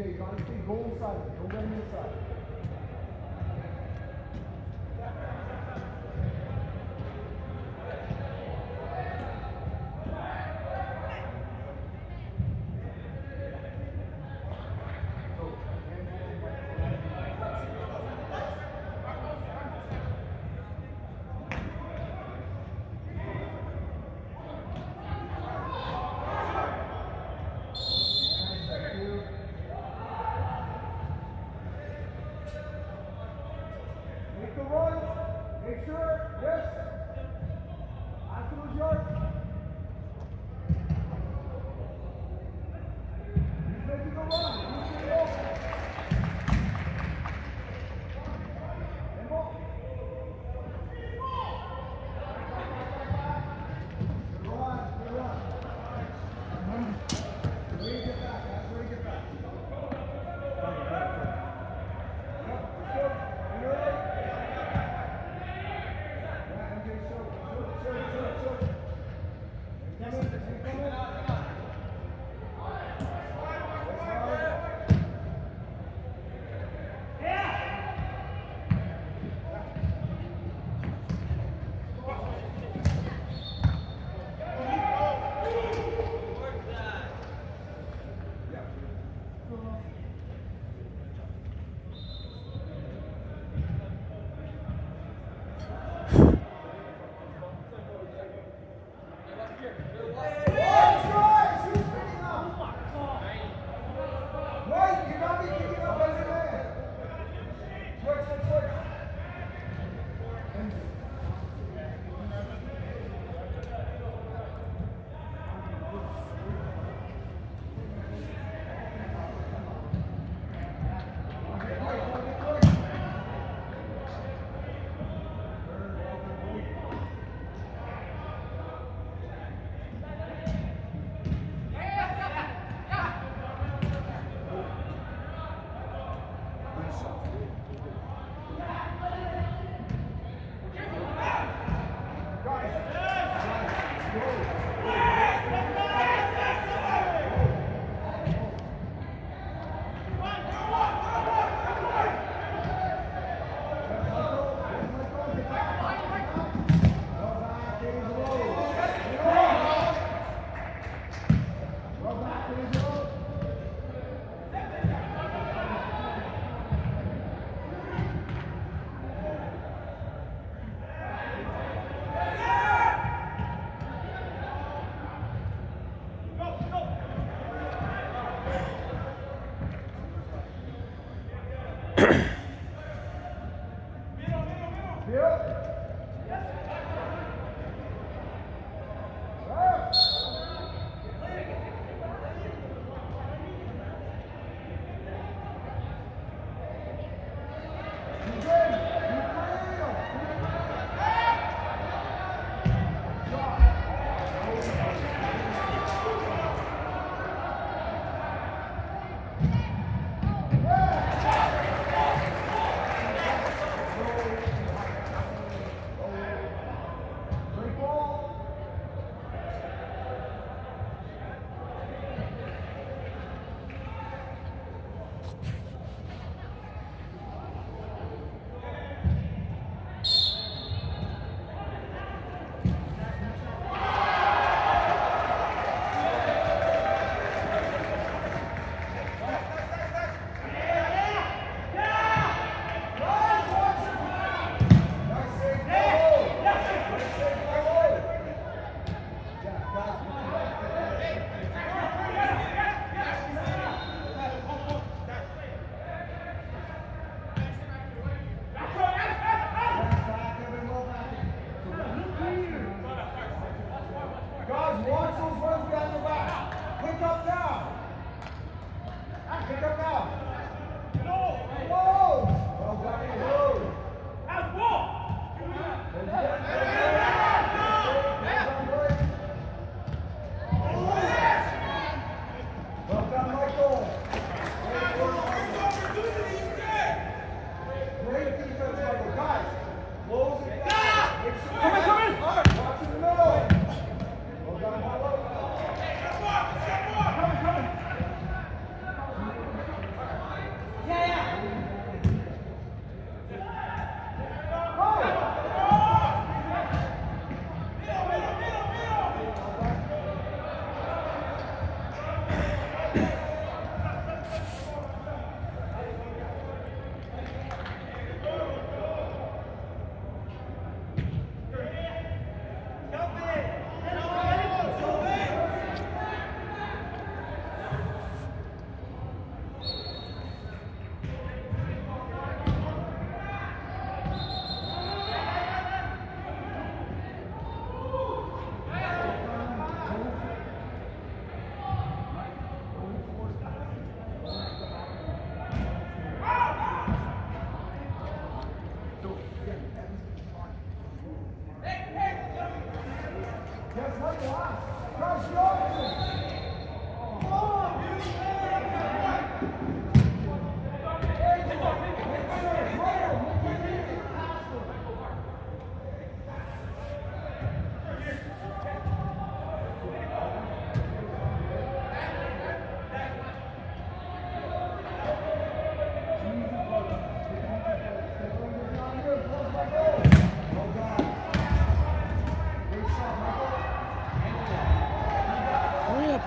TJ, agora ele tem gol, sabe? Jogando, sabe? One, two, first behind the back. Pick up now. Pick up now. Vai, lá! vai. Vai, vai.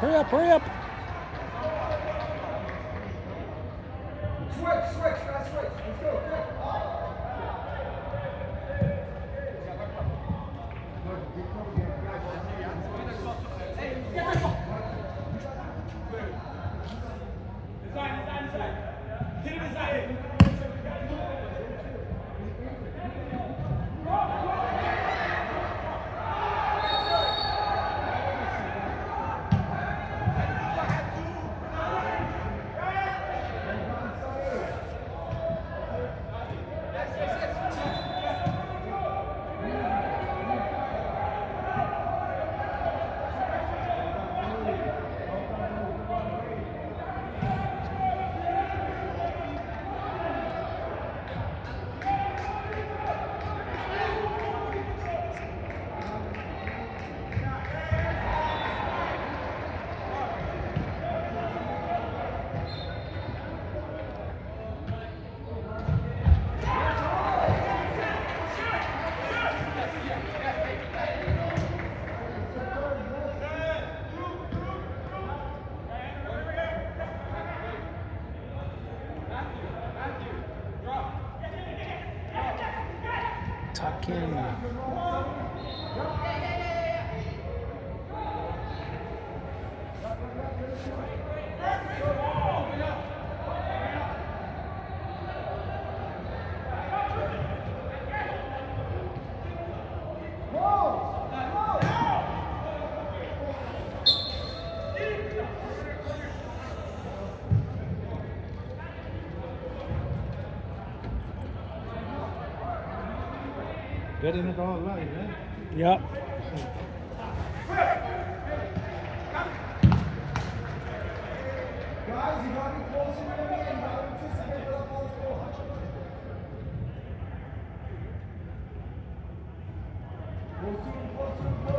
Hurry up, hurry up. Tuck in. Get in it all right, eh? Yep. Guys, you gotta be closer to the man. You gotta anticipate where that ball's going. Close to him, close to him,